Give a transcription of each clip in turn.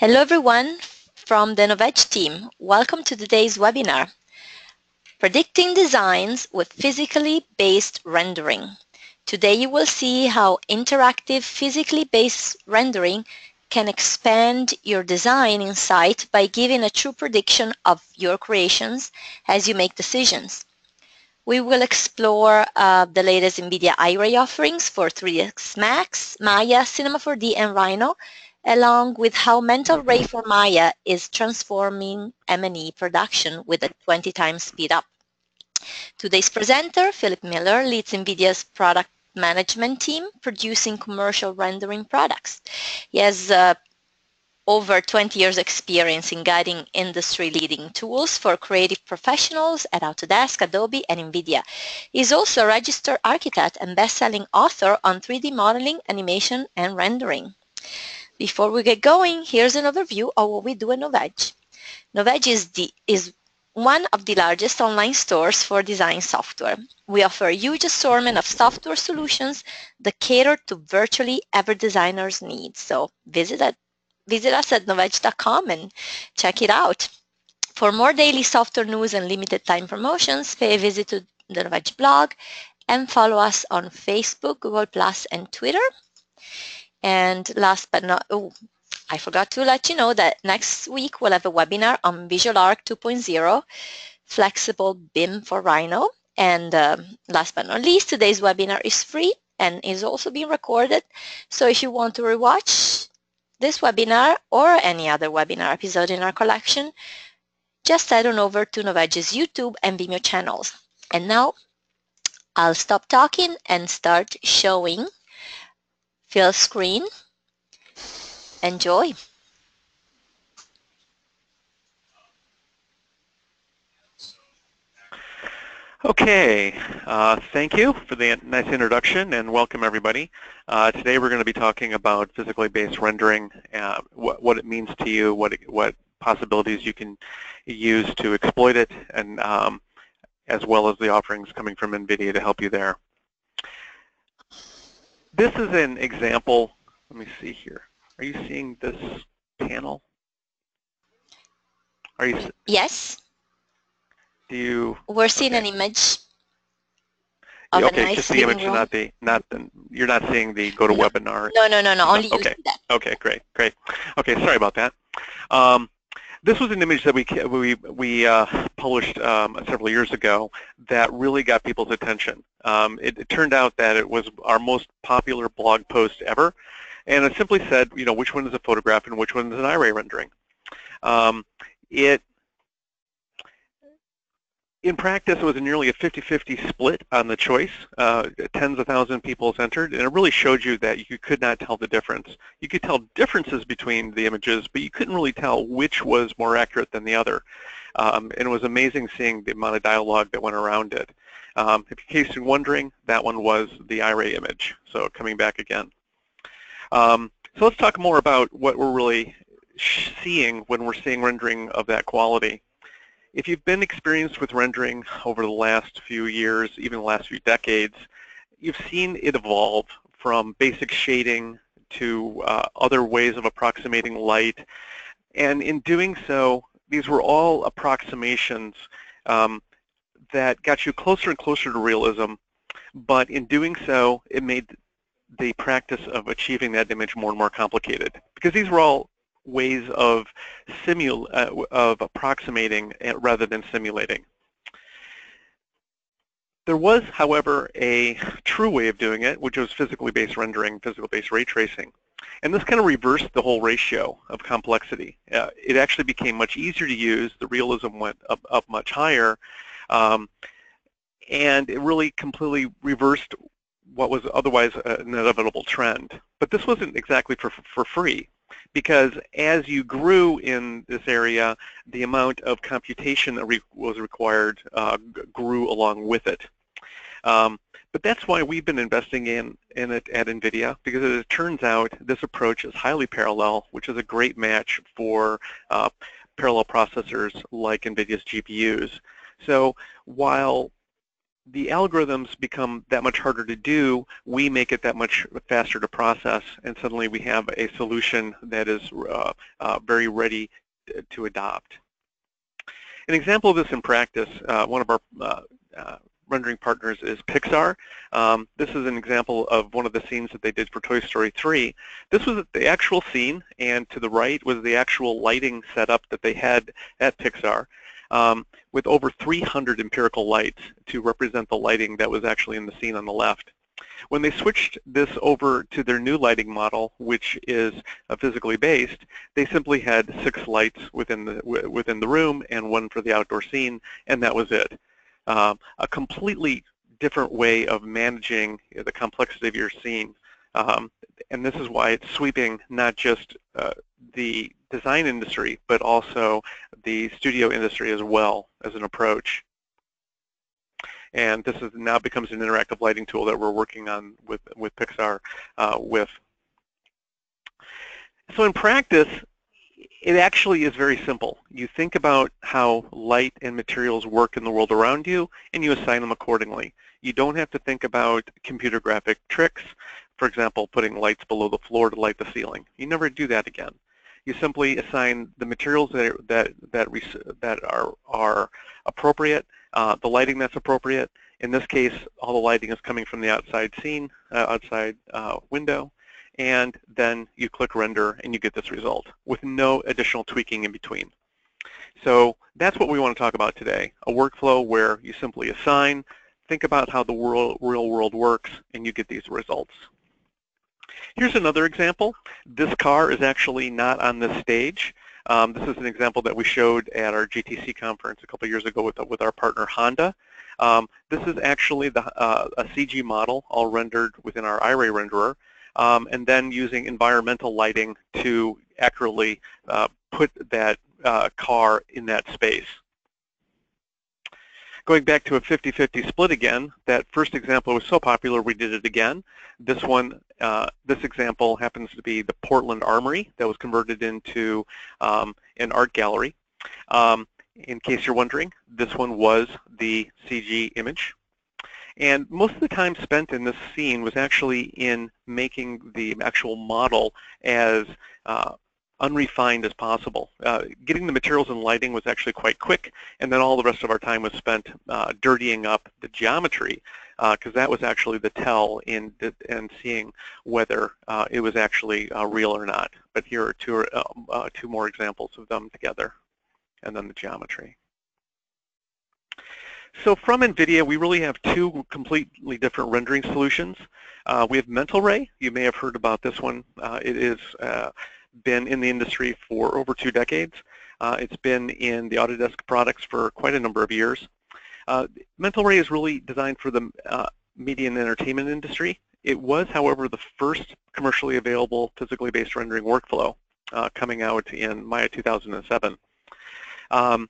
Hello everyone from the Novedge team. Welcome to today's webinar, Predicting Designs with Physically Based Rendering. Today you will see how interactive physically based rendering can expand your design insight by giving a true prediction of your creations as you make decisions. We will explore uh, the latest NVIDIA Iray offerings for 3ds Max, Maya, Cinema 4D, and Rhino, along with how Mental Ray for Maya is transforming M&E production with a 20 times speed up. Today's presenter, Phillip Miller, leads NVIDIA's product management team producing commercial rendering products. He has uh, over 20 years experience in guiding industry-leading tools for creative professionals at Autodesk, Adobe, and NVIDIA. He's also a registered architect and best-selling author on 3D modeling, animation, and rendering. Before we get going, here's an overview of what we do at Novedge. Novedge is, the, is one of the largest online stores for design software. We offer a huge assortment of software solutions that cater to virtually every designer's needs. So visit, at, visit us at novedge.com and check it out. For more daily software news and limited time promotions, pay a visit to the Novedge blog and follow us on Facebook, Google+, and Twitter. And last but not, oh, I forgot to let you know that next week we'll have a webinar on VisualARQ 2.0, Flexible BIM for Rhino. And um, last but not least, today's webinar is free and is also being recorded. So if you want to rewatch this webinar or any other webinar episode in our collection, just head on over to Novedge's YouTube and Vimeo channels. And now I'll stop talking and start showing Fill screen. Enjoy. Okay, uh, thank you for the nice introduction and welcome everybody. Uh, today we're going to be talking about physically based rendering, uh, what, what, it means to you, what, it, what possibilities you can use to exploit it, and um, as well as the offerings coming from NVIDIA to help you there. This is an example. Let me see here. Are you seeing this panel? Are you? Yes. Do you? We're seeing okay. an image. Okay, nice just the image, room. not the not the. You're not seeing the go to no. webinar. No, no, no, no. Only okay. that. Okay, great, great. Okay, sorry about that. Um, this was an image that we we we uh, published um, several years ago that really got people's attention. Um, it, it, turned out that it was our most popular blog post ever, and it simply said, you know, which one is a photograph and which one is an Iray rendering. Um, it in practice, it was nearly a 50-50 split on the choice. Uh, tens of thousands of people entered, and it really showed you that you could not tell the difference. You could tell differences between the images, but you couldn't really tell which was more accurate than the other. Um, and it was amazing seeing the amount of dialogue that went around it. Um, if in case you're wondering, that one was the Iray image, so coming back again. Um, so let's talk more about what we're really seeing when we're seeing rendering of that quality. If you've been experienced with rendering over the last few years, even the last few decades, you've seen it evolve from basic shading to uh, other ways of approximating light. And in doing so, these were all approximations um, that got you closer and closer to realism. But in doing so, it made the practice of achieving that image more and more complicated because these were all ways of simul uh, of approximating rather than simulating. There was, however, a true way of doing it, which was physically based rendering, physical based ray tracing. And this kind of reversed the whole ratio of complexity. Uh, it actually became much easier to use. The realism went up, up much higher. Um, and it really completely reversed what was otherwise an inevitable trend. But this wasn't exactly for, for free because as you grew in this area, the amount of computation that re was required uh, grew along with it. Um, but that's why we've been investing in, in it at NVIDIA, because as it turns out, this approach is highly parallel, which is a great match for uh, parallel processors like NVIDIA's GPUs. So while the algorithms become that much harder to do, we make it that much faster to process, and suddenly we have a solution that is uh, uh, very ready to adopt. An example of this in practice, uh, one of our uh, uh, rendering partners is Pixar. Um, this is an example of one of the scenes that they did for Toy Story 3. This was the actual scene, and to the right was the actual lighting setup that they had at Pixar um, with over 300 empirical lights to represent the lighting that was actually in the scene on the left. When they switched this over to their new lighting model, which is uh, physically based, they simply had six lights within the within the room and one for the outdoor scene, and that was it. Um, a completely different way of managing the complexity of your scene. Um, and this is why it's sweeping not just uh, the design industry, but also the studio industry as well as an approach. And this is now becomes an interactive lighting tool that we're working on with, with Pixar uh, with. So in practice, it actually is very simple. You think about how light and materials work in the world around you, and you assign them accordingly. You don't have to think about computer graphic tricks, for example, putting lights below the floor to light the ceiling. You never do that again you simply assign the materials that are, that that that are are appropriate, uh, the lighting that's appropriate. In this case, all the lighting is coming from the outside scene, uh, outside uh, window, and then you click render and you get this result with no additional tweaking in between. So that's what we want to talk about today, a workflow where you simply assign, think about how the world, real world works, and you get these results. Here's another example. This car is actually not on this stage. Um, this is an example that we showed at our GTC conference a couple years ago with, with our partner Honda. Um, this is actually the, uh, a CG model all rendered within our Iray renderer um, and then using environmental lighting to accurately uh, put that uh, car in that space. Going back to a 50-50 split again, that first example was so popular we did it again. This one, uh, this example happens to be the Portland Armory that was converted into um, an art gallery. Um, in case you're wondering, this one was the CG image. And most of the time spent in this scene was actually in making the actual model as uh, unrefined as possible. Uh, getting the materials and lighting was actually quite quick, and then all the rest of our time was spent uh, dirtying up the geometry, because uh, that was actually the tell in and seeing whether uh, it was actually uh, real or not. But here are two, uh, two more examples of them together, and then the geometry. So from NVIDIA, we really have two completely different rendering solutions. we have Mental Ray. You may have heard about this one. it is been in the industry for over two decades. Uh, it's been in the Autodesk products for quite a number of years. Uh, Mental Ray is really designed for the uh, media and entertainment industry. It was, however, the first commercially available physically based rendering workflow uh, coming out in Maya 2007. Um,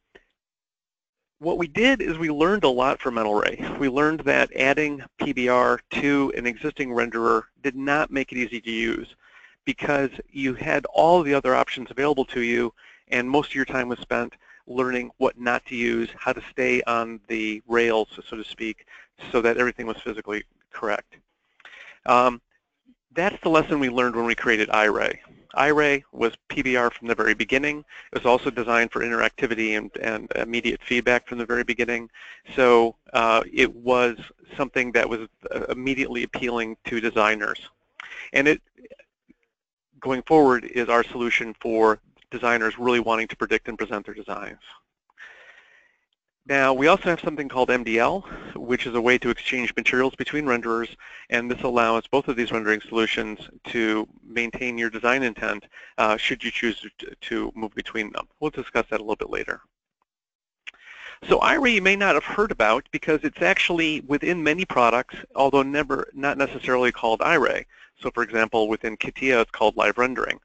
what we did is we learned a lot from Mental Ray. We learned that adding PBR to an existing renderer did not make it easy to use because you had all the other options available to you and most of your time was spent learning what not to use, how to stay on the rails, so to speak, so that everything was physically correct. Um, that's the lesson we learned when we created Iray. Iray was PBR from the very beginning. It was also designed for interactivity and, and immediate feedback from the very beginning. So uh, it was something that was uh, immediately appealing to designers. And it going forward is our solution for designers really wanting to predict and present their designs. Now, we also have something called MDL, which is a way to exchange materials between renderers, and this allows both of these rendering solutions to maintain your design intent uh, should you choose to, move between them. We'll discuss that a little bit later. So Iray you may not have heard about because it's actually within many products, although never not necessarily called Iray. So for example, within CATIA, it's called live rendering.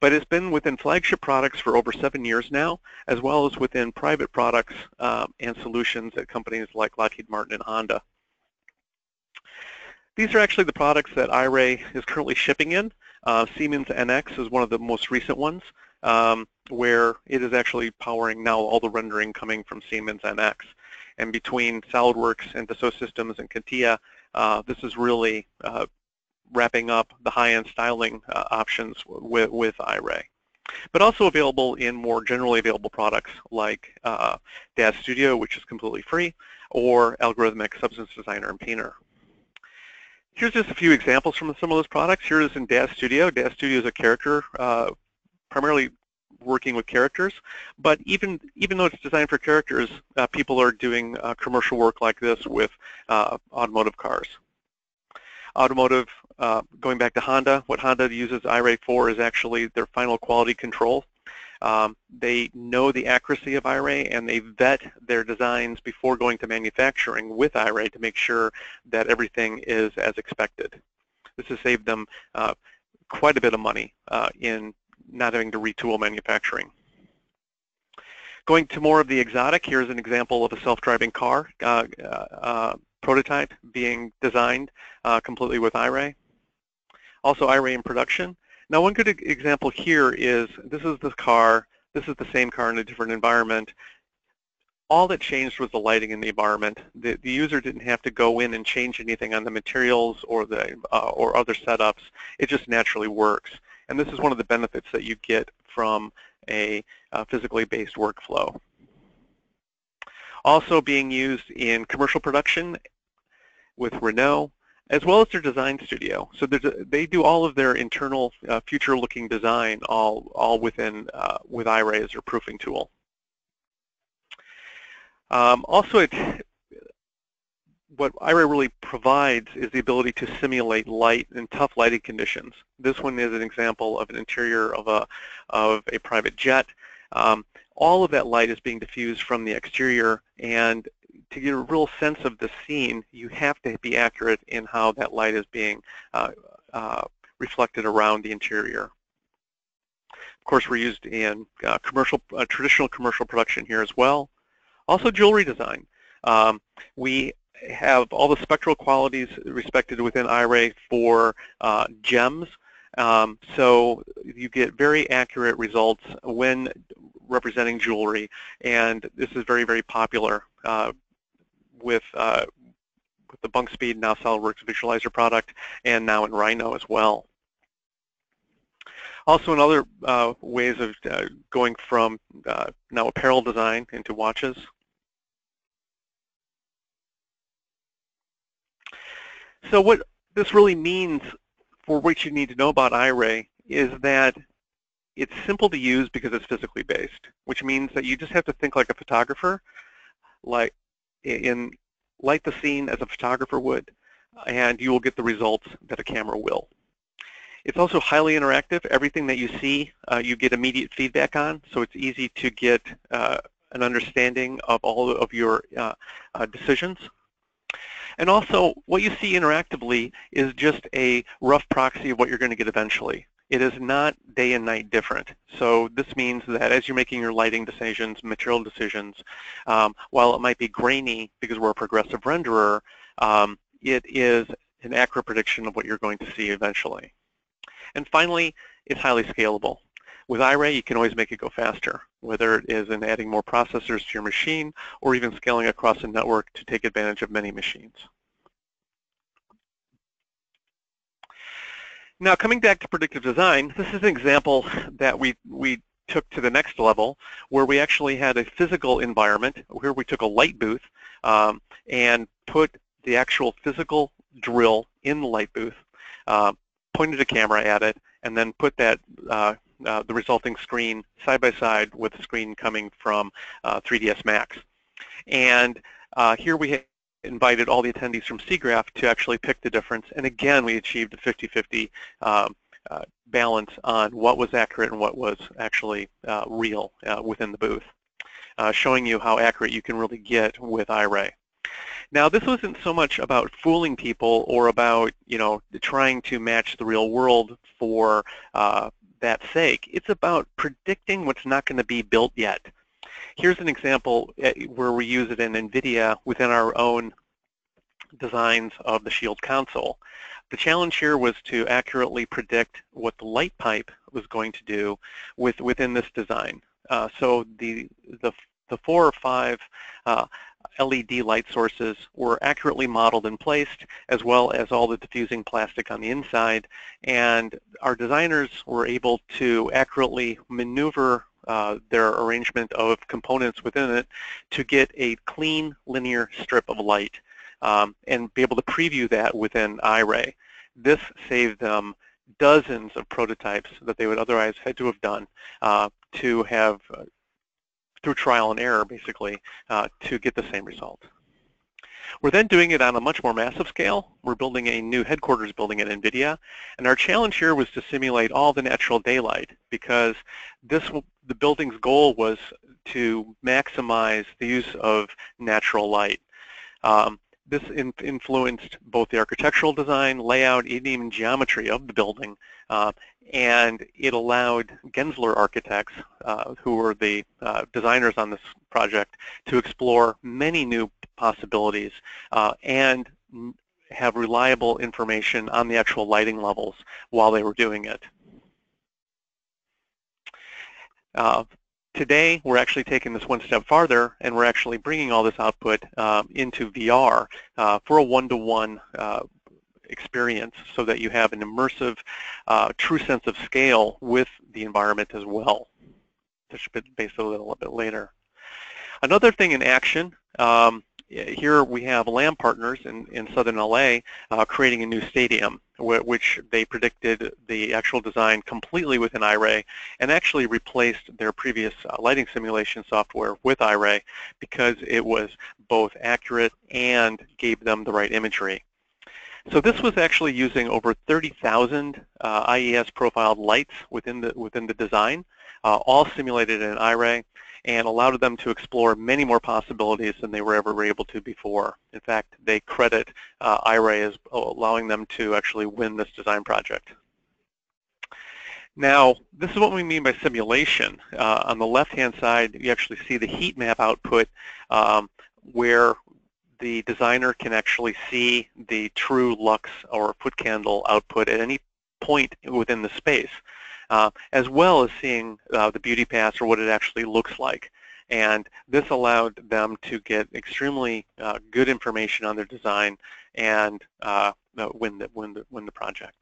But it's been within flagship products for over seven years now, as well as within private products um, and solutions at companies like Lockheed Martin and Honda. These are actually the products that Iray is currently shipping in. Uh, Siemens NX is one of the most recent ones, um, where it is actually powering now all the rendering coming from Siemens NX. And between SolidWorks and Dassault Systems and CATIA, uh, this is really uh, wrapping up the high-end styling uh, options with, with iRay. But also available in more generally available products like uh, Studio, which is completely free, or Allegorithmic Substance Designer and Painter. Here's just a few examples from some of those products. Here is in DAZ Studio. DAZ Studio is a character, uh, primarily working with characters, but even even though it's designed for characters, uh, people are doing uh, commercial work like this with uh, automotive cars. Automotive, uh, going back to Honda, what Honda uses iRay for is actually their final quality control. Um, they know the accuracy of iRay and they vet their designs before going to manufacturing with iRay to make sure that everything is as expected. This has saved them uh, quite a bit of money uh, in not having to retool manufacturing. Going to more of the exotic, here's an example of a self-driving car uh, uh, prototype being designed uh, completely with iRay. Also iRay in production. Now one good example here is this is the car, this is the same car in a different environment. All that changed was the lighting in the environment. The, the user didn't have to go in and change anything on the materials or the uh, or other setups. It just naturally works. And this is one of the benefits that you get from a uh, physically based workflow. Also being used in commercial production with Renault, as well as their design studio. So a, they do all of their internal uh, future-looking design all, all within uh, with iRay as their proofing tool. Um, also, it, what iRay really provides is the ability to simulate light in tough lighting conditions. This one is an example of an interior of a, of a private jet. Um, all of that light is being diffused from the exterior and to get a real sense of the scene, you have to be accurate in how that light is being uh, uh, reflected around the interior. Of course, we're used in uh, commercial, uh, traditional commercial production here as well. Also jewelry design. Um, we have all the spectral qualities respected within iRay for uh, gems. Um, so you get very accurate results when representing jewelry, and this is very, very popular uh, with uh, with the Bunkspeed now SolidWorks Visualizer product, and now in Rhino as well. Also, in other uh, ways of uh, going from uh, now apparel design into watches. So what this really means for what you need to know about iRay is that it's simple to use because it's physically based, which means that you just have to think like a photographer, like in light the scene as a photographer would, and you will get the results that a camera will. It's also highly interactive. Everything that you see, uh, you get immediate feedback on, so it's easy to get uh, an understanding of all of your uh, uh decisions. And also, what you see interactively is just a rough proxy of what you're going to get eventually. It is not day and night different. So this means that as you're making your lighting decisions, material decisions, um, while it might be grainy because we're a progressive renderer, um, it is an accurate prediction of what you're going to see eventually. And finally, it's highly scalable. With iRay, you can always make it go faster, whether it is in adding more processors to your machine or even scaling across a network to take advantage of many machines. Now coming back to predictive design, this is an example that we, we took to the next level where we actually had a physical environment where we took a light booth um, and put the actual physical drill in the light booth, uh, pointed a camera at it, and then put that uh, uh, the resulting screen side by side with the screen coming from 3ds uh, Max. And uh, here we invited all the attendees from SIGGRAPH to actually pick the difference. And again, we achieved a 50-50 um, uh, balance on what was accurate and what was actually uh, real uh, within the booth, uh, showing you how accurate you can really get with iRay. Now, this wasn't so much about fooling people or about, you know, trying to match the real world for uh, that sake. It's about predicting what's not going to be built yet. Here's an example eh, where we use it in NVIDIA within our own designs of the Shield console. The challenge here was to accurately predict what the light pipe was going to do with, within this design. Uh, so the, the, the four or five uh, LED light sources were accurately modeled and placed, as well as all the diffusing plastic on the inside. And our designers were able to accurately maneuver uh, their arrangement of components within it to get a clean linear strip of light um, and be able to preview that within iRay. This saved them dozens of prototypes that they would otherwise had to have done uh, to have, uh, through trial and error basically, uh, to get the same result. We're then doing it on a much more massive scale. We're building a new headquarters building at NVIDIA, and our challenge here was to simulate all the natural daylight because this the building's goal was to maximize the use of natural light. Um, this in, influenced both the architectural design, layout, and even geometry of the building, uh, and it allowed Gensler architects, uh, who were the uh, designers on this project, to explore many new possibilities uh, and have reliable information on the actual lighting levels while they were doing it. Today, we're actually taking this one step farther, and we're actually bringing all this output uh, into VR uh, for a one-to-one -one, uh, experience so that you have an immersive, uh, true sense of scale with the environment as well. Be based a little bit later. Another thing in action um, here we have Lam Partners in, in southern LA uh, creating a new stadium, which they predicted the actual design completely within iRay and actually replaced their previous uh, lighting simulation software with iRay because it was both accurate and gave them the right imagery. So this was actually using over 30,000 uh, IES profiled lights within the within the design, uh, all simulated in iRay and allowed them to explore many more possibilities than they were ever able to before. In fact, they credit uh, iRay as allowing them to actually win this design project. Now, this is what we mean by simulation. Uh, on the left-hand side, you actually see the heat map output um, where the designer can actually see the true lux or foot candle output at any point within the space uh, as well as seeing uh, the beauty pass or what it actually looks like. And this allowed them to get extremely uh, good information on their design and uh, win, the, win, the, win the project.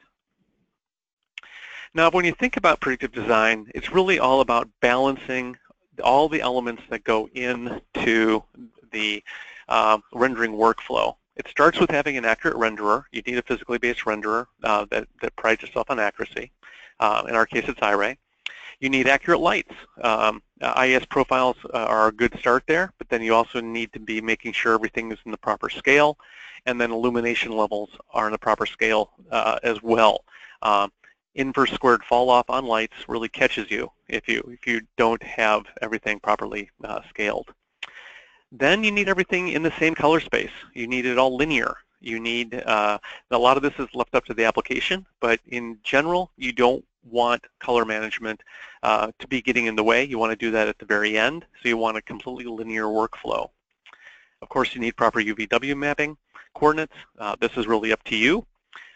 Now, when you think about predictive design, it's really all about balancing all the elements that go into the uh, rendering workflow. It starts with having an accurate renderer. You need a physically based renderer uh, that, that prides itself on accuracy. Uh, in our case, it's iRay. You need accurate lights. Um, IES profiles uh, are a good start there, but then you also need to be making sure everything is in the proper scale, and then illumination levels are in the proper scale uh, as well. Um, inverse squared fall off on lights really catches you if you if you don't have everything properly uh, scaled. Then you need everything in the same color space. You need it all linear. You need, uh, a lot of this is left up to the application, but in general, you don't want color management uh, to be getting in the way. You want to do that at the very end, so you want a completely linear workflow. Of course, you need proper UVW mapping coordinates. Uh, this is really up to you.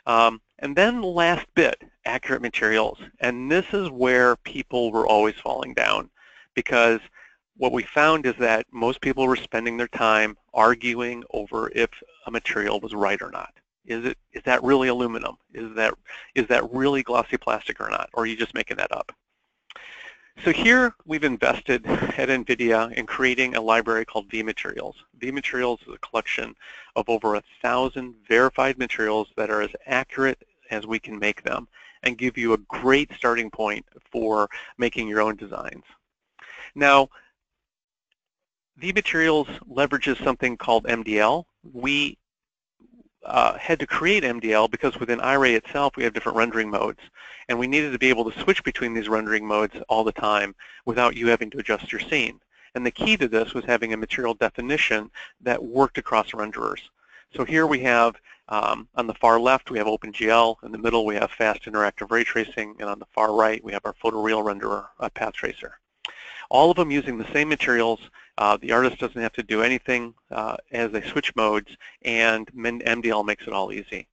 Um, and then last bit, accurate materials. And this is where people were always falling down because what we found is that most people were spending their time arguing over if a material was right or not. Is it is that really aluminum? Is that is that really glossy plastic or not? Or are you just making that up? So here we've invested at NVIDIA in creating a library called vMaterials. vMaterials is a collection of over a thousand verified materials that are as accurate as we can make them and give you a great starting point for making your own designs. Now, vMaterials leverages something called MDL. We uh, had to create MDL because within iRay itself we have different rendering modes and we needed to be able to switch between these rendering modes all the time without you having to adjust your scene. And the key to this was having a material definition that worked across renderers. So here we have, um, on the far left we have OpenGL, in the middle we have fast interactive ray tracing, and on the far right we have our photoreal renderer uh, path tracer. All of them using the same materials uh, the artist doesn't have to do anything uh, as they switch modes, and MDL makes it all easy.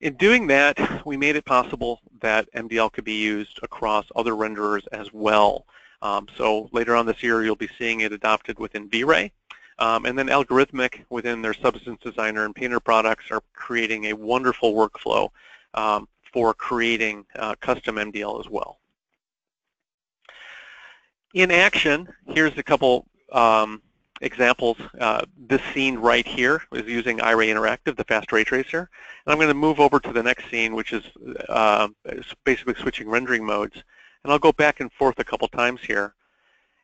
In doing that, we made it possible that MDL could be used across other renderers as well. Um, so later on this year, you'll be seeing it adopted within V-Ray. Um, and then Allegorithmic, within their Substance Designer and Painter products are creating a wonderful workflow um, for creating uh, custom MDL as well. In action, here's a couple um, examples. Uh, this scene right here is using Iray Interactive, the fast ray tracer. And I'm going to move over to the next scene, which is uh, basically switching rendering modes. And I'll go back and forth a couple times here.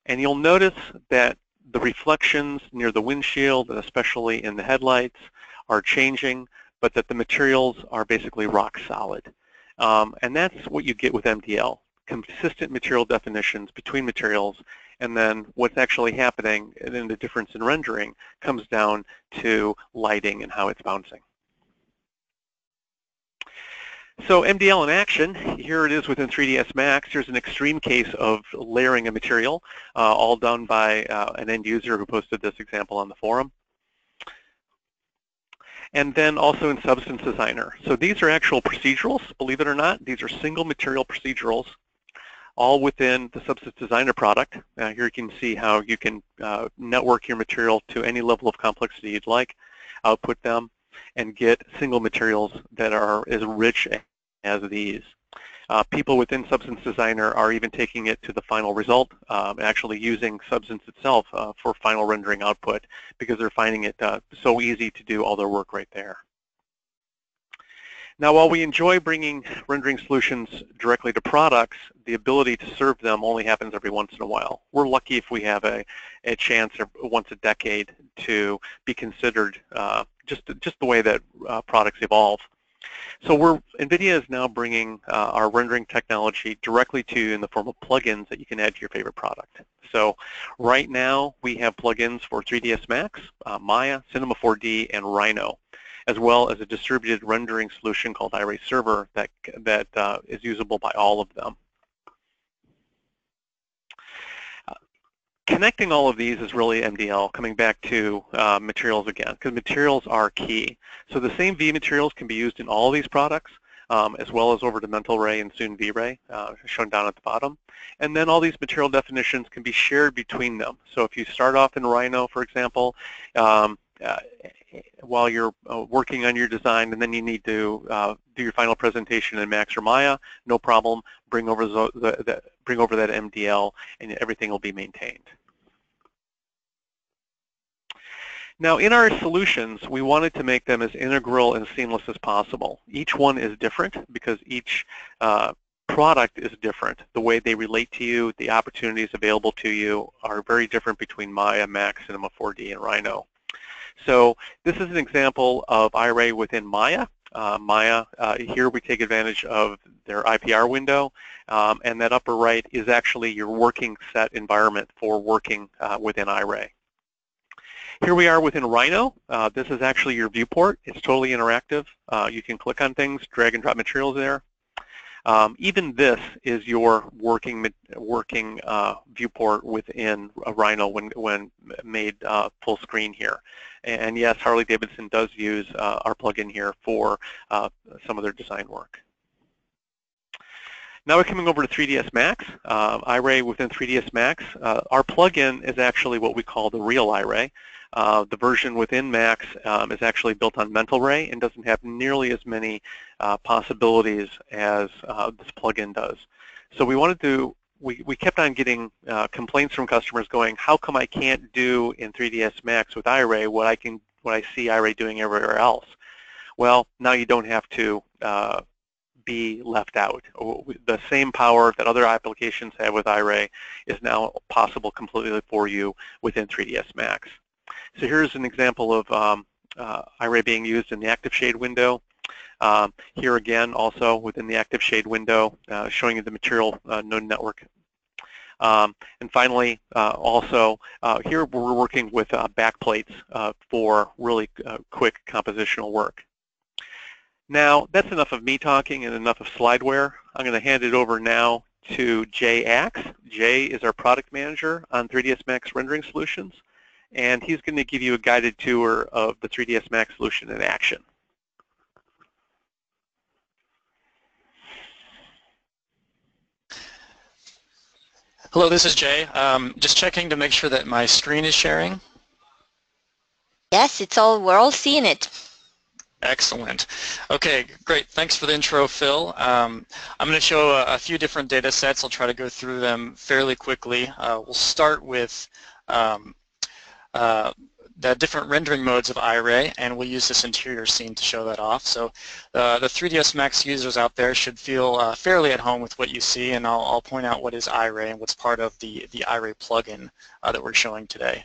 And you'll notice that the reflections near the windshield, and especially in the headlights, are changing, but that the materials are basically rock solid. Um, and that's what you get with MDL, consistent material definitions between materials, and then what's actually happening, and then the difference in rendering comes down to lighting and how it's bouncing. So MDL in action, here it is within 3ds Max. Here's an extreme case of layering a material, uh, all done by uh, an end user who posted this example on the forum. And then also in Substance Designer. So these are actual procedurals, believe it or not. These are single material procedurals, all within the Substance Designer product. Uh, here you can see how you can uh, network your material to any level of complexity you'd like, output them, and get single materials that are as rich as these. Uh, people within Substance Designer are even taking it to the final result, um, actually using Substance itself uh, for final rendering output because they're finding it uh, so easy to do all their work right there. Now, while we enjoy bringing rendering solutions directly to products, the ability to serve them only happens every once in a while. We're lucky if we have a, a chance once a decade to be considered uh, just, just the way that uh, products evolve. So we're, NVIDIA is now bringing uh, our rendering technology directly to you in the form of plugins that you can add to your favorite product. So right now we have plugins for 3ds Max, uh, Maya, Cinema 4D, and Rhino, as well as a distributed rendering solution called Iray Server that, that uh, is usable by all of them. connecting all of these is really MDL, coming back to uh, materials again, because materials are key. So the same vMaterials can be used in all these products, um, as well as over to Mental Ray and soon V-Ray, uh, shown down at the bottom. And then all these material definitions can be shared between them. So if you start off in Rhino, for example, um, uh, while you're uh, working on your design and then you need to uh, do your final presentation in Max or Maya, no problem, bring over, the, the, bring over that MDL and everything will be maintained. Now in our solutions, we wanted to make them as integral and seamless as possible. Each one is different because each uh, product is different. The way they relate to you, the opportunities available to you are very different between Maya, Max, Cinema 4D, and Rhino. So this is an example of Iray within Maya. Uh, Maya, uh, here we take advantage of their IPR window, um, and that upper right is actually your working set environment for working uh, within Iray. Here we are within Rhino. Uh, this is actually your viewport. It's totally interactive. Uh, you can click on things, drag and drop materials there. Um, even this is your working working uh, viewport within Rhino when when made uh, full screen here. And yes, Harley Davidson does use uh, our plugin here for uh, some of their design work. Now we're coming over to 3ds Max. Uh, Iray within 3ds Max. Uh, our plugin is actually what we call the real Iray. Uh, the version within Max um, is actually built on Mental Ray and doesn't have nearly as many uh, possibilities as uh, this plugin does. So we wanted to, we, we kept on getting uh, complaints from customers going, how come I can't do in 3ds Max with Iray what I can, what I see Iray doing everywhere else? Well, now you don't have to uh, be left out. The same power that other applications have with Iray is now possible completely for you within 3ds Max. So here's an example of um, uh, Iray being used in the active shade window. Um, here again, also within the active shade window, uh, showing you the material uh, node network. Um, and finally, uh, also, uh, here we're working with uh, backplates for really quick compositional work. Now, that's enough of me talking and enough of slideware. I'm going to hand it over now to Jay Axe. Jay is our product manager on 3ds Max Rendering Solutions and he's going to give you a guided tour of the 3ds Max solution in action. Hello, this is Jay. Um, just checking to make sure that my screen is sharing. Yes, it's all, we're all seeing it. Excellent. Okay, great. Thanks for the intro, Phil. Um, I'm going to show a, a, few different data sets. I'll try to go through them fairly quickly. Uh, we'll start with um, uh, the different rendering modes of iRay, and we'll use this interior scene to show that off. So uh, the 3ds Max users out there should feel uh, fairly at home with what you see, and I'll, I'll, point out what is iRay and what's part of the, the iRay plugin uh, that we're showing today.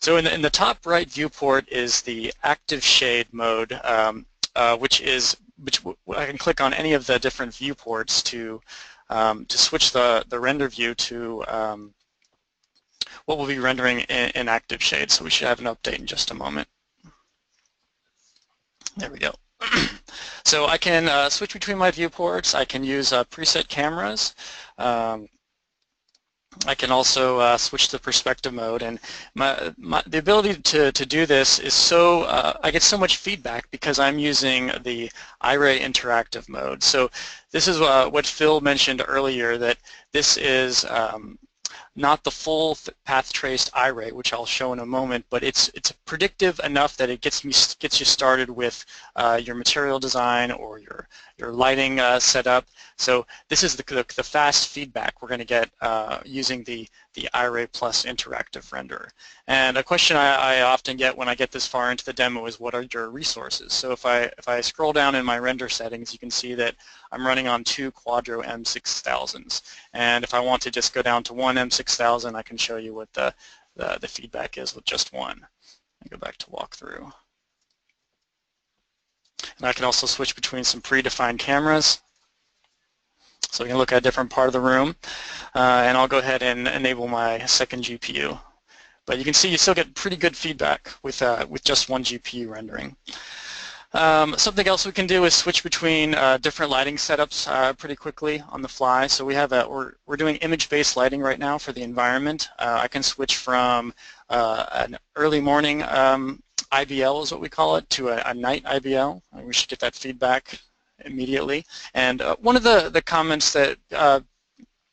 So in the, in the top right viewport is the active shade mode, um, uh, which is which I can click on any of the different viewports to um, to switch the, the render view to um, what we'll be rendering in, in active shade. So we should have an update in just a moment. There we go. so I can uh, switch between my viewports. I can use uh, preset cameras. Um, I can also uh, switch to perspective mode and my, my, the ability to, to do this is so, uh, I get so much feedback because I'm using the iRay interactive mode. So this is uh, what Phil mentioned earlier that this is um, not the full path traced iRay, which I'll show in a moment, but it's it's predictive enough that it gets me gets you started with uh, your material design or your your lighting uh, setup. So this is the, the, the fast feedback we're going to get uh, using the the iRay Plus interactive renderer. And a question I, I, often get when I get this far into the demo is what are your resources? So if I if I scroll down in my render settings, you can see that I'm running on two Quadro M6000s. And if I want to just go down to one M6000, I can show you what the, the, the feedback is with just one. I go back to walkthrough. And I can also switch between some predefined cameras. So we can look at a different part of the room. Uh, and I'll go ahead and enable my second GPU. But you can see you still get pretty good feedback with, uh, with just one GPU rendering. Um, something else we can do is switch between uh, different lighting setups uh, pretty quickly on the fly. So we have a, we're, we're doing image-based lighting right now for the environment. Uh, I can switch from uh, an early morning um, IBL is what we call it to a, a night IBL. We should get that feedback immediately. And uh, one of the, the comments that, uh,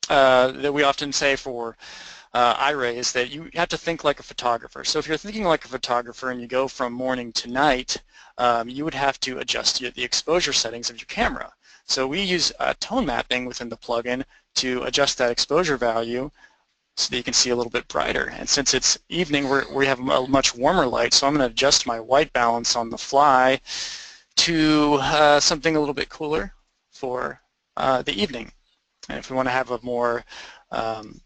that we often say for uh, iRay is that you have to think like a photographer. So if you're thinking like a photographer and you go from morning to night, um, you would have to adjust the exposure settings of your camera. So we use uh, tone mapping within the plugin to adjust that exposure value so that you can see a little bit brighter. And since it's evening, we're, we have a much warmer light, so I'm going to adjust my white balance on the fly to uh, something a little bit cooler for uh, the evening. And if we want to have a more um,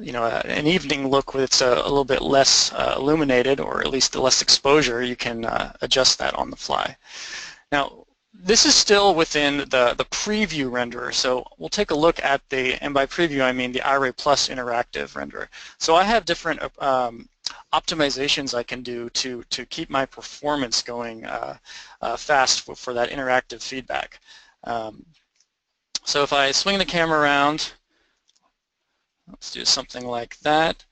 you know, an evening look with a, a little bit less uh, illuminated or at least less exposure, you can uh, adjust that on the fly. Now, this is still within the, the preview renderer, so we'll take a look at the, and by preview I mean the iRay Plus interactive renderer. So I have different um, optimizations I can do to, to keep my performance going uh, uh, fast for, for, that interactive feedback. Um, so if I swing the camera around, Let's do something like that.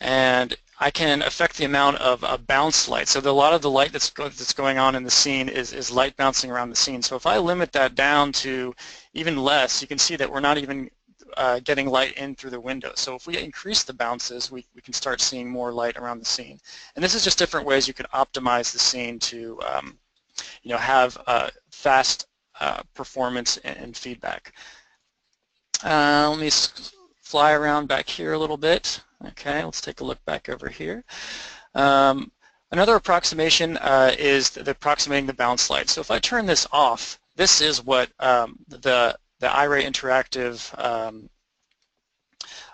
And I can affect the amount of uh, bounce light. So the, a lot of the light that's, that's going on in the scene is, is light bouncing around the scene. So if I limit that down to even less, you can see that we're not even uh, getting light in through the window. So if we increase the bounces, we, we can start seeing more light around the scene. And this is just different ways you can optimize the scene to um, you know, have uh, fast uh, performance and, and feedback. Uh, let me fly around back here a little bit. Okay, let's take a look back over here. Um, another approximation uh, is the, approximating the bounce light. So if I turn this off, this is what um, the, the iRay Interactive um,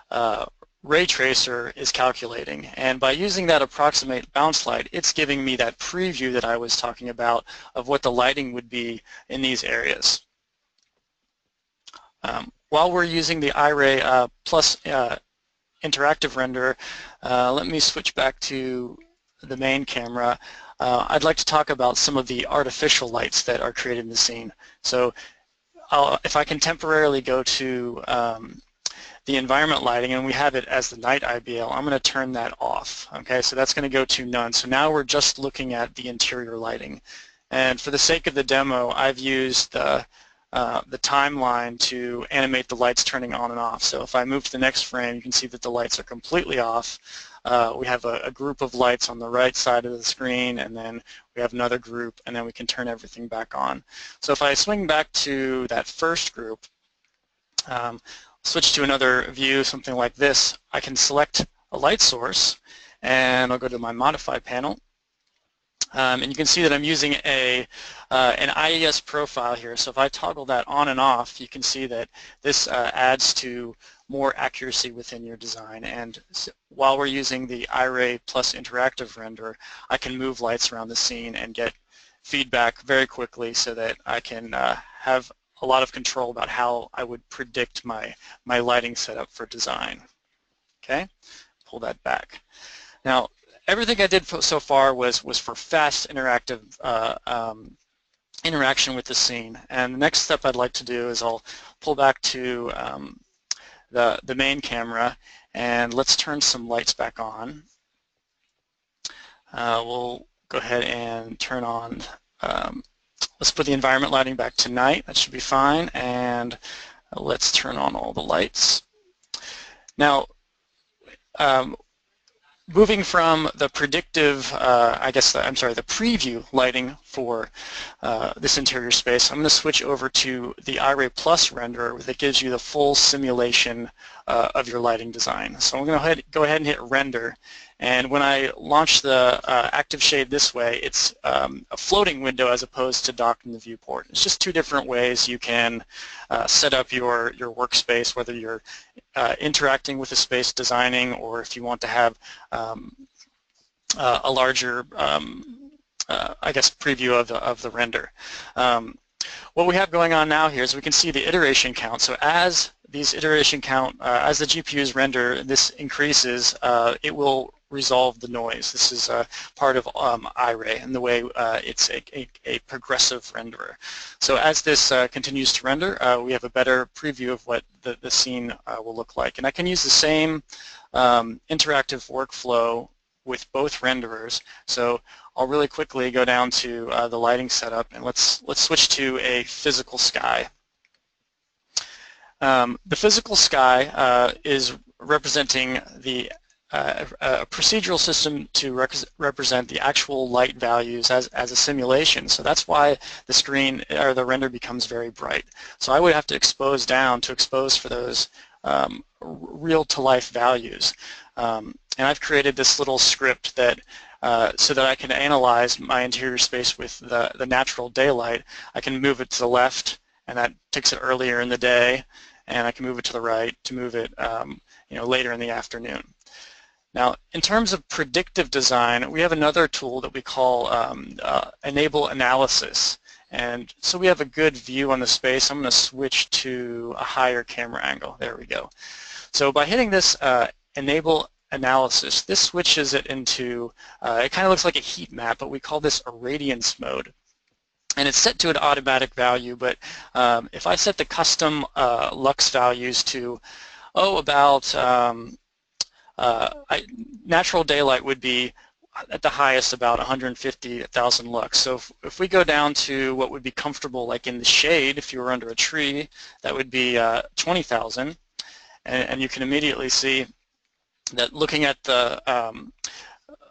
uh, ray tracer is calculating. And by using that approximate bounce light, it's giving me that preview that I was talking about of what the lighting would be in these areas. Um, while we're using the iRay uh, Plus uh, interactive render, uh, let me switch back to the main camera. Uh, I'd like to talk about some of the artificial lights that are created in the scene. So I'll, if I can temporarily go to um, the environment lighting and we have it as the night IBL, I'm going to turn that off. Okay, so that's going to go to none. So now we're just looking at the interior lighting. And for the sake of the demo, I've used the uh, the timeline to animate the lights turning on and off. So if I move to the next frame, you can see that the lights are completely off. Uh, we have a, a, group of lights on the right side of the screen, and then we have another group, and then we can turn everything back on. So if I swing back to that first group, um, switch to another view, something like this, I can select a light source, and I'll go to my Modify panel, um, and you can see that I'm using a uh, an IES profile here. So if I toggle that on and off, you can see that this uh, adds to more accuracy within your design. And while we're using the Iray plus interactive render, I can move lights around the scene and get feedback very quickly so that I can uh, have a lot of control about how I would predict my, my lighting setup for design. Okay, pull that back. Now, everything I did so far was was for fast interactive uh, um, interaction with the scene. And the next step I'd like to do is I'll pull back to um, the the main camera and let's turn some lights back on. Uh, we'll go ahead and turn on. Um, let's put the environment lighting back to night. That should be fine. And let's turn on all the lights. Now, um, moving from the predictive, uh, I guess, the, I'm sorry, the preview lighting for uh, this interior space, I'm going to switch over to the Iray Plus renderer that gives you the full simulation uh, of your lighting design. So I'm going to go ahead and hit render and when I launch the uh, active shade this way, it's um, a floating window as opposed to docked in the viewport. It's just two different ways you can uh, set up your, your workspace, whether you're uh, interacting with the space designing or if you want to have um, uh, a larger, um, uh, I guess, preview of the, of the render. Um, what we have going on now here is we can see the iteration count. So as these iteration count, uh, as the GPUs render, this increases, uh, it will resolve the noise. This is uh, part of um, Iray and the way uh, it's a, a, a, progressive renderer. So as this uh, continues to render, we have a better preview of what the, the scene will look like. And I can use the same um, interactive workflow with both renderers. So I'll really quickly go down to the lighting setup and let's, let's switch to a physical sky. Um, the physical sky is representing the uh, a procedural system to represent the actual light values as, as a simulation. So that's why the screen or the render becomes very bright. So I would have to expose down to expose for those um, real-to-life values. Um, and I've created this little script that uh, so that I can analyze my interior space with the, the natural daylight. I can move it to the left, and that takes it earlier in the day, and I can move it to the right to move it um, you know, later in the afternoon. Now, in terms of predictive design, we have another tool that we call um, uh, Enable Analysis. And so we have a good view on the space. I'm going to switch to a higher camera angle. There we go. So by hitting this uh, Enable Analysis, this switches it into, uh, it kind of looks like a heat map, but we call this a radiance mode and it's set to an automatic value, but um, if I set the custom uh, lux values to, oh, about um, uh, I, natural daylight would be at the highest about 150,000 lux. So if, if, we go down to what would be comfortable like in the shade, if you were under a tree, that would be uh, 20,000. And, and, you can immediately see that looking at the um,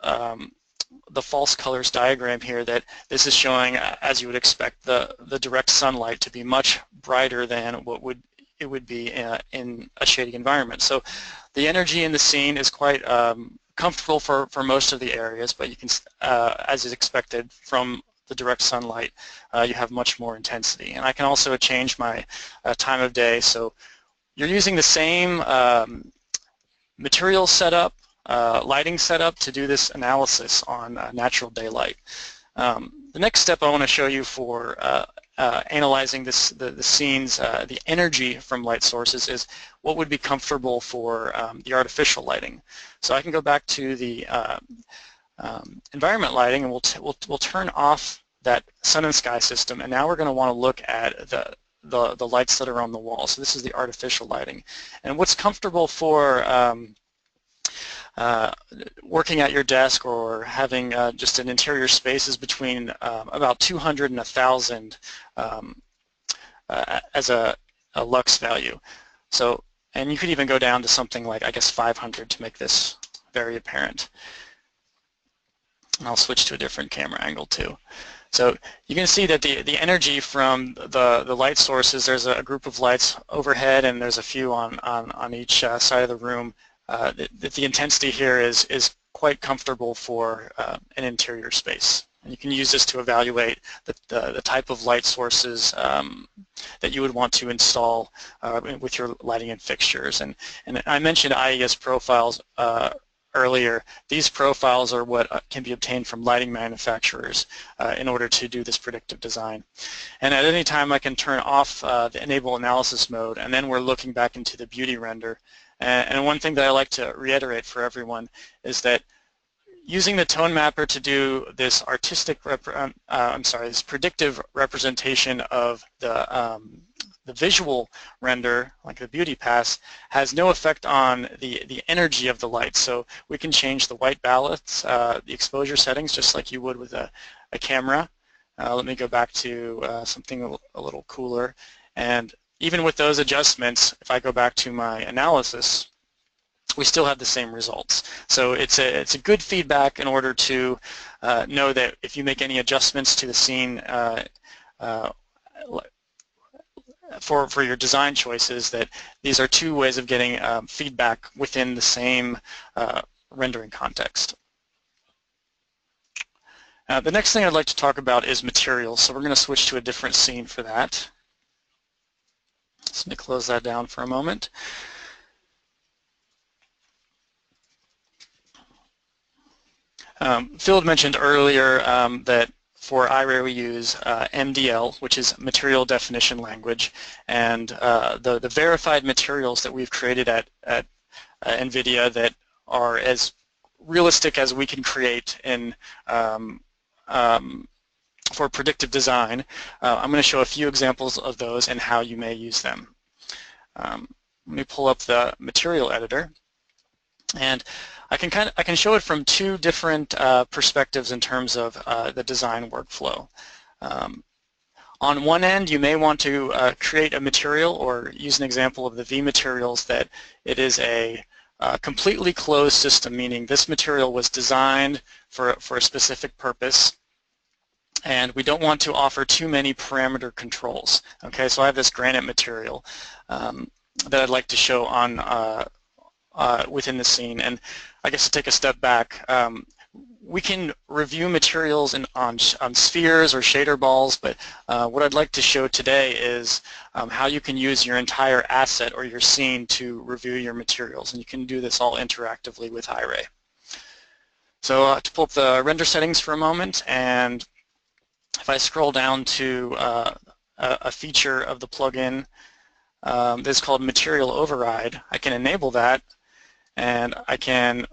um, the false colors diagram here that this is showing, uh, as you would expect, the, the direct sunlight to be much brighter than what would it would be uh, in a shady environment. So the energy in the scene is quite um, comfortable for, for most of the areas, but you can, uh, as is expected from the direct sunlight, uh, you have much more intensity. And I can also change my uh, time of day. So you're using the same um, material setup, uh, lighting setup to do this analysis on uh, natural daylight. Um, the next step I want to show you for uh, analyzing this, the, the scenes, uh, the energy from light sources is what would be comfortable for um, the artificial lighting. So I can go back to the uh, um, environment lighting and we'll, we'll, we'll turn off that sun and sky system and now we're going to want to look at the, the, the lights that are on the wall. So this is the artificial lighting. And what's comfortable for um, uh, working at your desk or having uh, just an interior space is between um, about 200 and 1,000 um, uh, as a, a lux value. So, and you could even go down to something like, I guess, 500 to make this very apparent. And I'll switch to a different camera angle too. So you can see that the, the energy from the, the light sources, there's a group of lights overhead and there's a few on, on, on each uh, side of the room. Uh, the, intensity here is, is quite comfortable for uh, an interior space. And you can use this to evaluate the, the, the type of light sources um, that you would want to install uh, with your lighting and fixtures. And, and I mentioned IES profiles uh, earlier. These profiles are what uh, can be obtained from lighting manufacturers uh, in order to do this predictive design. And at any time I can turn off uh, the enable analysis mode and then we're looking back into the beauty render. And, one thing that I like to reiterate for everyone is that using the tone mapper to do this artistic, um, uh, I'm sorry, this predictive representation of the um, the visual render, like the beauty pass, has no effect on the, the energy of the light. So we can change the white balance, uh, the exposure settings, just like you would with a, a camera. Uh, let me go back to uh, something a little cooler. And even with those adjustments, if I go back to my analysis, we still have the same results. So it's a, it's a good feedback in order to uh, know that if you make any adjustments to the scene uh, uh, for, for your design choices that these are two ways of getting um, feedback within the same uh, rendering context. Uh, the next thing I'd like to talk about is materials, so we're going to switch to a different scene for that. Let me close that down for a moment. Um, Phil mentioned earlier um, that for Iray we use uh, MDL, which is Material Definition Language, and uh, the, the verified materials that we've created at, at uh, NVIDIA that are as realistic as we can create in um, um, for predictive design. Uh, I'm going to show a few examples of those and how you may use them. Um, let me pull up the material editor. And I can kind of I can show it from two different uh, perspectives in terms of uh, the design workflow. Um, on one end, you may want to uh, create a material or use an example of the vMaterials that it is a uh, completely closed system, meaning this material was designed for, for a specific purpose and we don't want to offer too many parameter controls. Okay, so I have this granite material um, that I'd like to show on uh, uh, within the scene. And I guess to take a step back, um, we can review materials in, on, on spheres or shader balls, but uh, what I'd like to show today is um, how you can use your entire asset or your scene to review your materials. And you can do this all interactively with Iray. So uh, to pull up the render settings for a moment, and if I scroll down to uh, a, feature of the plugin um, that's called Material Override, I can enable that and I can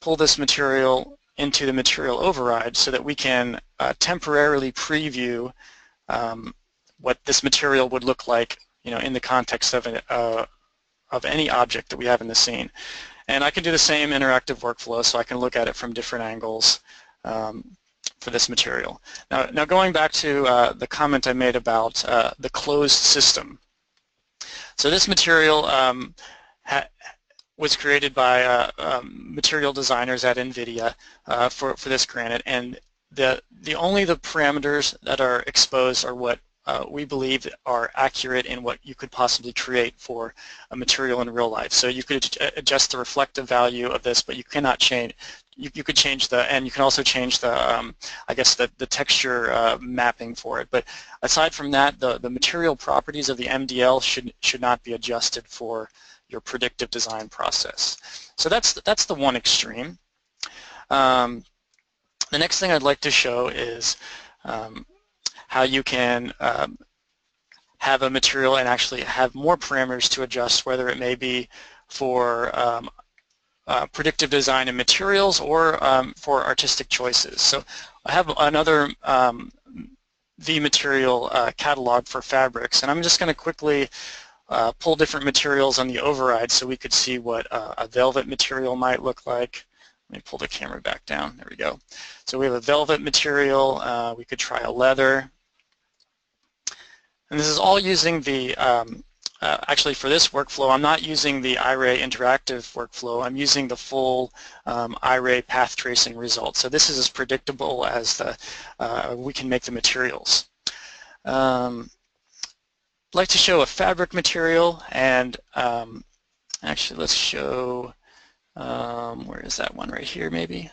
pull this material into the material override so that we can uh, temporarily preview um, what this material would look like you know, in the context of, an, uh, of any object that we have in the scene. And I can do the same interactive workflow so I can look at it from different angles um, for this material. Now, now going back to uh, the comment I made about uh, the closed system. So this material um, was created by uh, um, material designers at NVIDIA uh, for, for this granite and the, the only the parameters that are exposed are what uh, we believe are accurate in what you could possibly create for a material in real life. So you could adjust the reflective value of this, but you cannot change. You, you could change the, and you can also change the, um, I guess, the, the texture uh, mapping for it. But aside from that, the, the material properties of the MDL should, should not be adjusted for your predictive design process. So that's, that's the one extreme. Um, the next thing I'd like to show is um, how you can um, have a material and actually have more parameters to adjust, whether it may be for um, uh, predictive design and materials or um, for artistic choices. So I have another um, vMaterial uh, catalog for fabrics, and I'm just going to quickly uh, pull different materials on the override so we could see what uh, a velvet material might look like. Let me pull the camera back down. There we go. So we have a velvet material. Uh, we could try a leather. And this is all using the, um, uh, actually for this workflow, I'm not using the Iray interactive workflow. I'm using the full um, path tracing result. So this is as predictable as the, uh, we can make the materials. Um, I'd like to show a fabric material and um, actually let's show, um, where is that one right here maybe?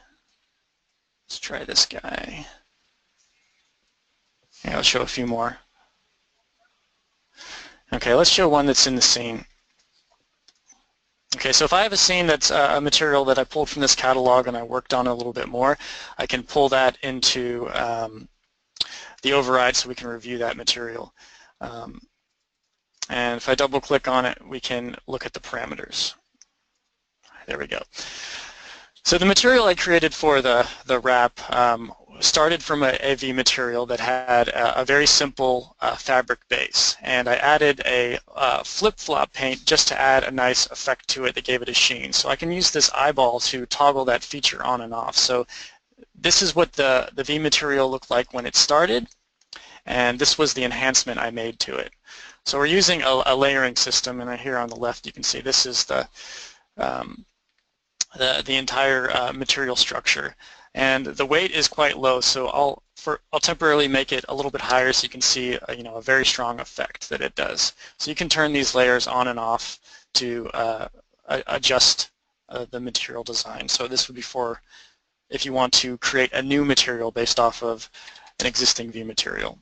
Let's try this guy. Yeah, I'll show a few more. Okay, let's show one that's in the scene. Okay, so if I have a scene that's a material that I pulled from this catalog and I worked on a little bit more, I can pull that into um, the override so we can review that material. Um, and if I double click on it, we can look at the parameters. There we go. So the material I created for the, the wrap um, started from a AV material that had a, a very simple uh, fabric base and I added a uh, flip-flop paint just to add a nice effect to it that gave it a sheen. So I can use this eyeball to toggle that feature on and off. So this is what the, the vMaterial looked like when it started and this was the enhancement I made to it. So we're using a, a layering system, and here on the left you can see this is the um, the, the entire uh, material structure. And the weight is quite low, so I'll for, I'll temporarily make it a little bit higher so you can see a, uh, you know a very strong effect that it does. So you can turn these layers on and off to uh, adjust uh, the material design. So this would be for if you want to create a new material based off of an existing vMaterial.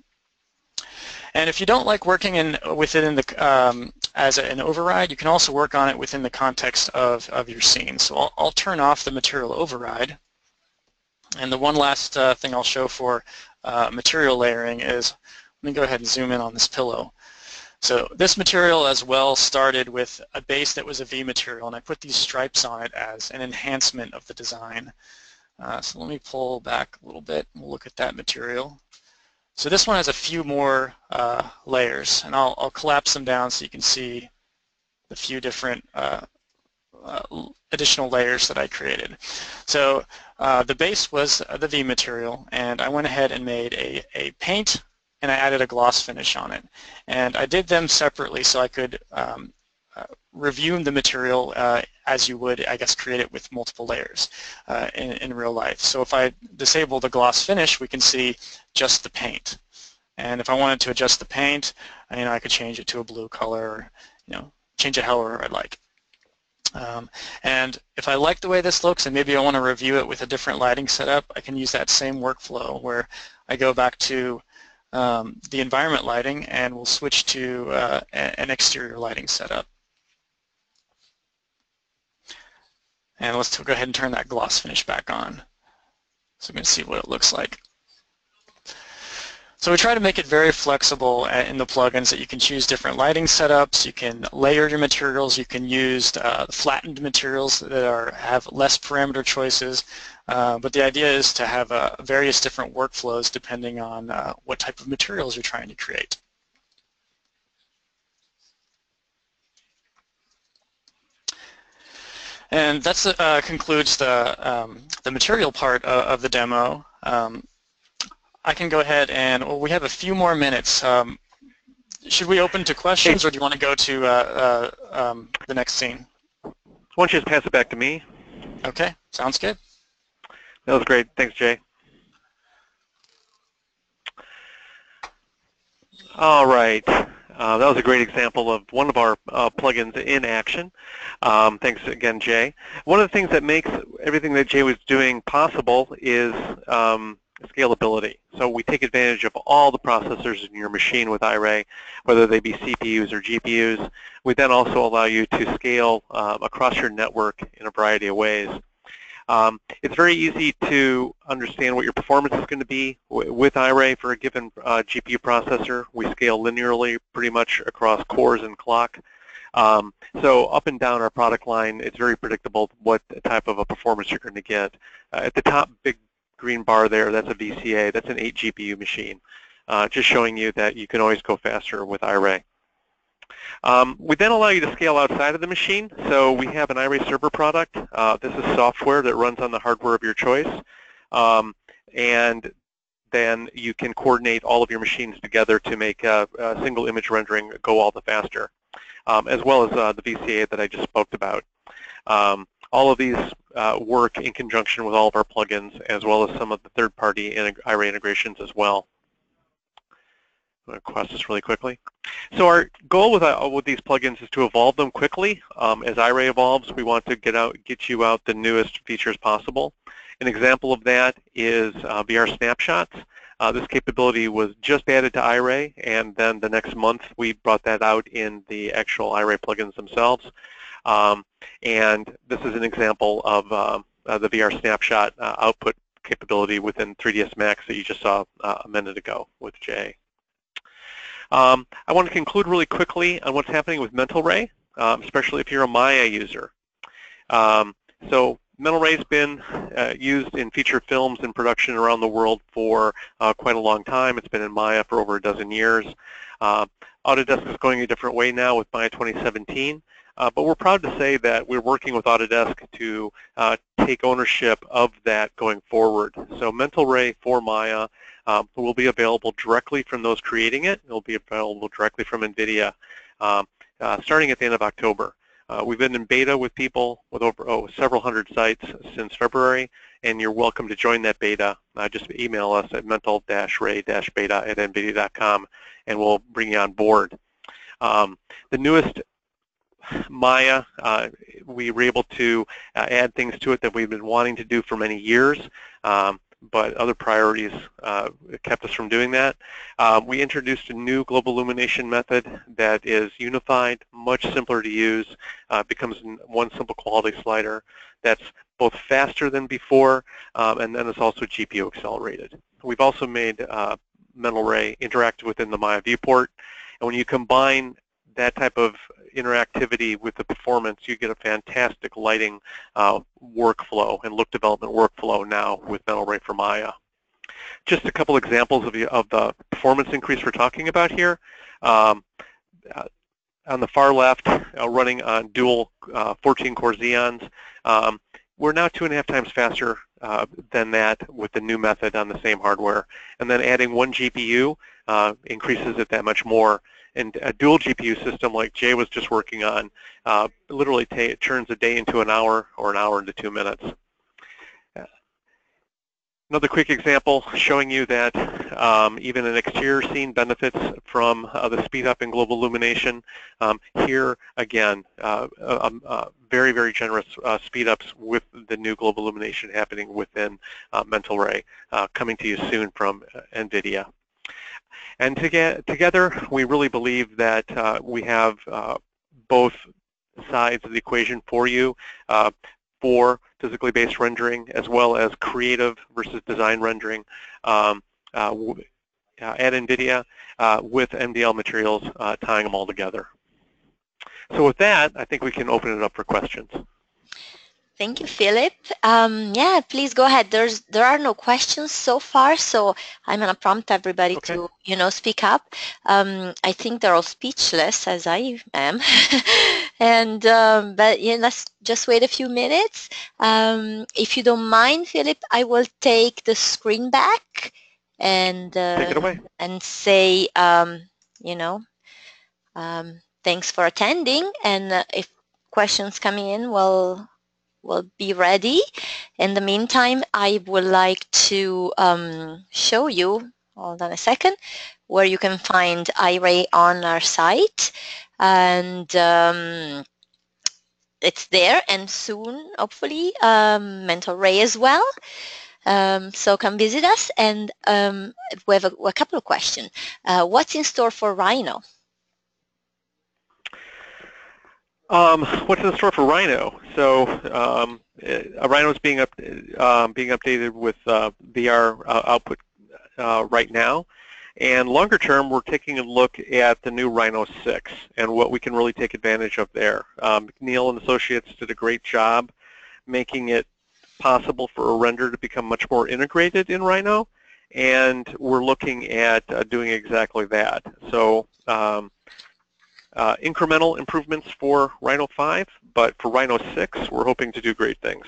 And if you don't like working in within the um, as an override, you can also work on it within the context of, of your scene. So I'll, I'll turn off the material override. And the one last uh, thing I'll show for uh, material layering is, let me go ahead and zoom in on this pillow. So this material as well started with a base that was a vMaterial, and I put these stripes on it as an enhancement of the design. Uh, so let me pull back a little bit and we'll look at that material. So this one has a few more uh, layers, and I'll, I'll, collapse them down so you can see the few different uh, uh, additional layers that I created. So uh, the base was the vMaterial, and I went ahead and made a, a paint, and I added a gloss finish on it. And I did them separately so I could um, uh, review the material uh, as you would, I guess, create it with multiple layers uh, in, in real life. So if I disable the gloss finish, we can see just the paint. And if I wanted to adjust the paint, you know, I could change it to a blue color, or, you know, change it however I'd like. Um, and if I like the way this looks and maybe I want to review it with a different lighting setup, I can use that same workflow where I go back to um, the environment lighting and we'll switch to uh, an exterior lighting setup. And let's go ahead and turn that gloss finish back on. So we can see what it looks like. So we try to make it very flexible uh, in the plugins that you can choose different lighting setups, you can layer your materials, you can use uh, flattened materials that are have less parameter choices, uh, but the idea is to have uh, various different workflows depending on uh, what type of materials you're trying to create. And that uh, concludes the, um, the material part of, of the demo. Um, I can go ahead and, well, we have a few more minutes. Um, should we open to questions or do you want to go to uh, uh, um, the next scene? Why don't you just pass it back to me? Okay, sounds good. That was great. Thanks, Jay. All right. Uh, that was a great example of one of our uh, plugins in action. Um, thanks again, Jay. One of the things that makes everything that Jay was doing possible is um, scalability. So we take advantage of all the processors in your machine with Iray, whether they be CPUs or GPUs. We then also allow you to scale uh, across your network in a variety of ways. Um, it's very easy to understand what your performance is going to be with Iray for a given uh, GPU processor. We scale linearly pretty much across cores and clock. Um, so up and down our product line, it's very predictable what type of a performance you're going to get. Uh, at the top big green bar there, that's a VCA. That's an 8 GPU machine. Uh, just showing you that you can always go faster with Iray. Um, we then allow you to scale outside of the machine. So we have an Iray server product. Uh, this is software that runs on the hardware of your choice. Um, and then you can coordinate all of your machines together to make a, a single image rendering go all the faster, um, as well as uh, the VCA that I just spoke about. Um, all of these uh, work in conjunction with all of our plugins, as well as some of the third-party Iray integrations as well. I'm going to cross this really quickly. So our goal with, uh, with these plugins is to evolve them quickly. Um, as Iray evolves, we want to get out, get you out the newest features possible. An example of that is uh, VR snapshots. Uh, this capability was just added to Iray, and then the next month we brought that out in the actual Iray plugins themselves. Um, and this is an example of uh, uh the VR snapshot uh, output capability within 3ds Max that you just saw uh, a minute ago with Jay. Um, I want to conclude really quickly on what's happening with Mental Ray, um, especially if you're a Maya user. Um, so Mental Ray's been uh, used in feature films and production around the world for uh, quite a long time. It's been in Maya for over a dozen years. Uh, Autodesk is going a different way now with Maya 2017. Uh, but we're proud to say that we're working with Autodesk to uh, take ownership of that going forward. So Mental Ray for Maya um, will be available directly from those creating it. It will be available directly from NVIDIA um, uh, starting at the end of October. Uh, we've been in beta with people with over oh, several hundred sites since February, and you're welcome to join that beta. Uh, just email us at mental-ray-beta at nvidia.com, and we'll bring you on board. Um, the newest Maya, uh, we were able to uh, add things to it that we've been wanting to do for many years. Um, but other priorities uh, kept us from doing that. Um, we introduced a new global illumination method that is unified, much simpler to use, uh, becomes one simple quality slider that's both faster than before, um, and then it's also GPU accelerated. We've also made uh, Mental Ray interactive within the Maya viewport, and when you combine that type of interactivity with the performance, you get a fantastic lighting uh, workflow and look development workflow now with Mental Ray for Maya. Just a couple examples of the, of the performance increase we're talking about here. Um, uh, on the far left, uh, running on dual 14-core uh, Xeons, um, we're now two and a half times faster uh, than that with the new method on the same hardware. And then adding one GPU uh, increases it that much more. And a dual GPU system like Jay was just working on uh, literally turns a day into an hour or an hour into two minutes. Another quick example showing you that um, even an exterior scene benefits from uh, the speed up in global illumination. Um, here, again, uh, uh, very, very generous uh, speed ups with the new global illumination happening within uh, Mental Ray, uh, coming to you soon from NVIDIA. And to get, together, we really believe that uh, we have uh, both sides of the equation for you uh, for physically based rendering as well as creative versus design rendering um, uh, uh, at NVIDIA uh, with MDL materials tying them all together. So with that, I think we can open it up for questions. Thank you, Phillip. Um, yeah, please go ahead. There's there are no questions so far, so I'm gonna prompt everybody okay. to you know speak up. Um, I think they're all speechless, as I am, and um, but yeah, let's just wait a few minutes. Um, if you don't mind, Phillip, I will take the screen back and uh, and say um, you know um, thanks for attending, and uh, if questions coming in, well will be ready. In the meantime, I would like to um, show you, hold on a second, where you can find Iray on our site. And um, it's there and soon, hopefully, um, Mental Ray as well. Um, so come visit us and um, we have a, a couple of questions. Uh, what's in store for Rhino? Um, what's in store for Rhino? So um, uh, Rhino is being up, um, being updated with uh, VR uh, output uh, right now, and longer term, we're taking a look at the new Rhino 6 and what we can really take advantage of there. Um, and Associates did a great job making it possible for a render to become much more integrated in Rhino, and we're looking at uh, doing exactly that. So um, uh, incremental improvements for Rhino 5, but for Rhino 6, we're hoping to do great things.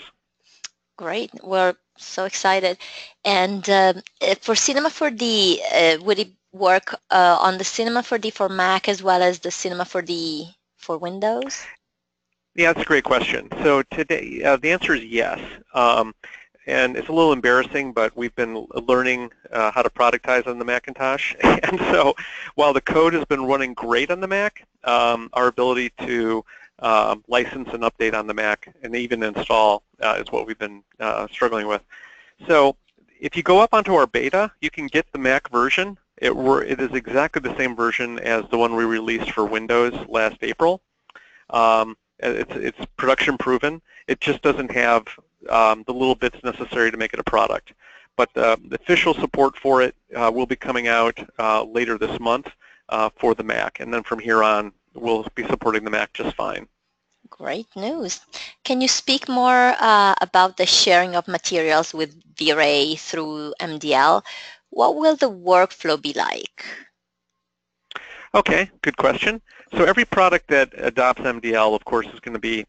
Great. We're so excited. And um, uh, for Cinema 4D, uh, would it work uh, on the Cinema 4D for Mac as well as the Cinema 4D for Windows? Yeah, that's a great question. So today, uh, the answer is yes. Um, and it's a little embarrassing, but we've been learning uh, how to productize on the Macintosh. and so while the code has been running great on the Mac, um, our ability to uh, license and update on the Mac and even install uh, is what we've been uh, struggling with. So if you go up onto our beta, you can get the Mac version. It, it is exactly the same version as the one we released for Windows last April. Um, it's, it's production proven. It just doesn't have um, the little bits necessary to make it a product. But uh, the official support for it uh, will be coming out uh, later this month uh, for the Mac. And then from here on, we'll be supporting the Mac just fine. Great news. Can you speak more uh, about the sharing of materials with V-Ray through MDL? What will the workflow be like? Okay, good question. So every product that adopts MDL, of course, is going to be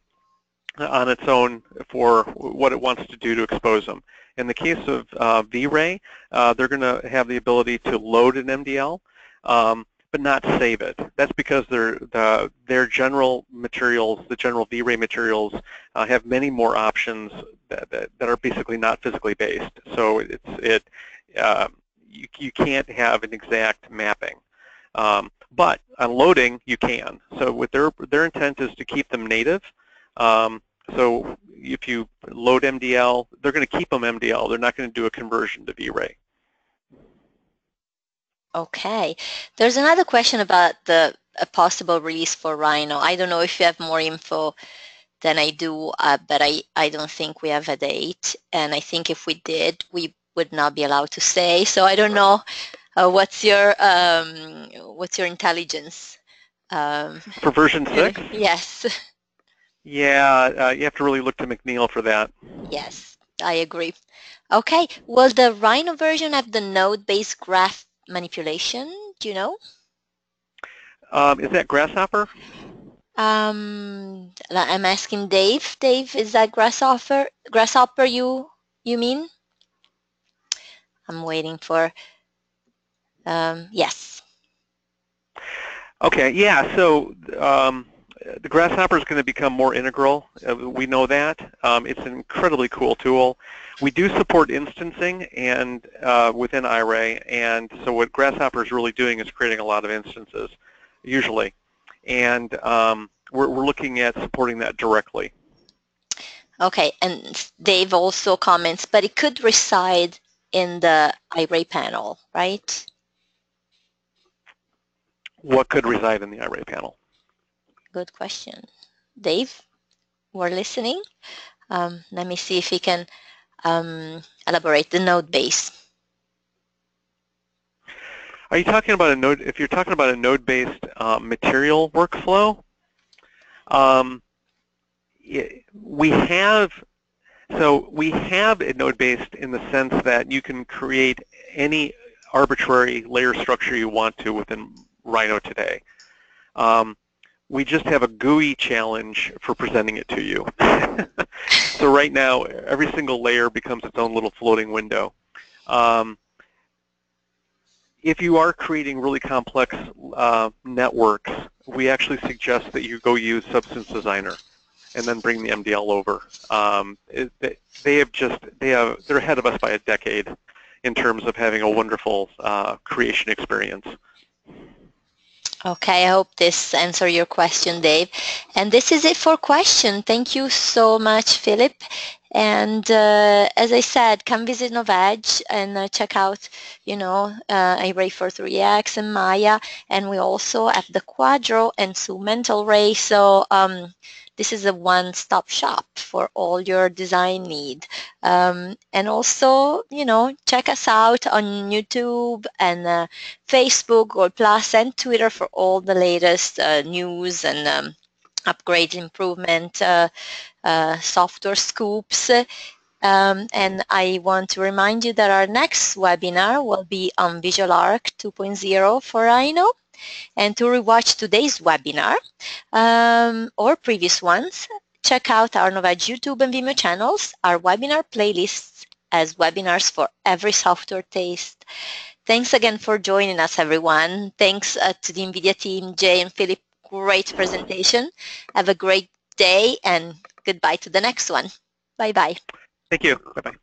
on its own for what it wants to do to expose them. In the case of uh, V-Ray, uh, they're going to have the ability to load an MDL, um, but not save it. That's because their the, their general materials, the general V-Ray materials, uh, have many more options that, that, that, are basically not physically based. So it's it uh, you, you can't have an exact mapping. Um, but on loading, you can. So with their their intent is to keep them native. Um, so if you load MDL, they're going to keep them MDL. They're not going to do a conversion to V-Ray. Okay. There's another question about the a possible release for Rhino. I don't know if you have more info than I do, uh, but I, I don't think we have a date. And I think if we did, we would not be allowed to say. So I don't know uh, what's your um, what's your intelligence. Um, for version six? Yes. Yeah, uh, you have to really look to McNeel for that. Yes, I agree. Okay, will the Rhino version have the node-based graph manipulation? Do you know? Um, is that Grasshopper? Um, I'm asking Dave. Dave, is that Grasshopper? Grasshopper, you you mean? I'm waiting for. Um, yes. Okay. Yeah. So. Um, the Grasshopper is going to become more integral. Uh, we know that. Um, it's an incredibly cool tool. We do support instancing and uh, within Iray, and so what Grasshopper is really doing is creating a lot of instances, usually. And um, we're, we're looking at supporting that directly. Okay, and Dave also comments, but it could reside in the Iray panel, right? What could reside in the Iray panel? Good question. Dave, we're listening. Um, let me see if he can um, elaborate the node base. Are you talking about a node, if you're talking about a node-based uh, material workflow, um, we have, so we have a node-based in the sense that you can create any arbitrary layer structure you want to within Rhino today. Um, we just have a GUI challenge for presenting it to you. so right now, every single layer becomes its own little floating window. Um, if you are creating really complex uh, networks, we actually suggest that you go use Substance Designer and then bring the MDL over. Um, it, they have just, they have, they're ahead of us by a decade in terms of having a wonderful uh, creation experience. Okay, I hope this answer your question, Dave. And this is it for question. Thank you so much, Phillip. And uh, as I said, come visit Novedge and uh, check out, you know, uh, Iray for 3X and Maya. And we also have the Quadro and Sue Mental Ray. So um, this is a one-stop shop for all your design need. Um, and also, you know, check us out on YouTube and uh, Facebook, Google Plus, and Twitter for all the latest uh, news and um, upgrade improvement uh, uh software scoops. Um, and I want to remind you that our next webinar will be on VisualARQ 2.0 for Rhino. And to rewatch today's webinar um, or previous ones, check out our Novedge YouTube and Vimeo channels, our webinar playlists as webinars for every software taste. Thanks again for joining us, everyone. Thanks uh, to the NVIDIA team, Jay and Phillip. Great presentation. Have a great day and goodbye to the next one. Bye-bye. Thank you. Bye-bye.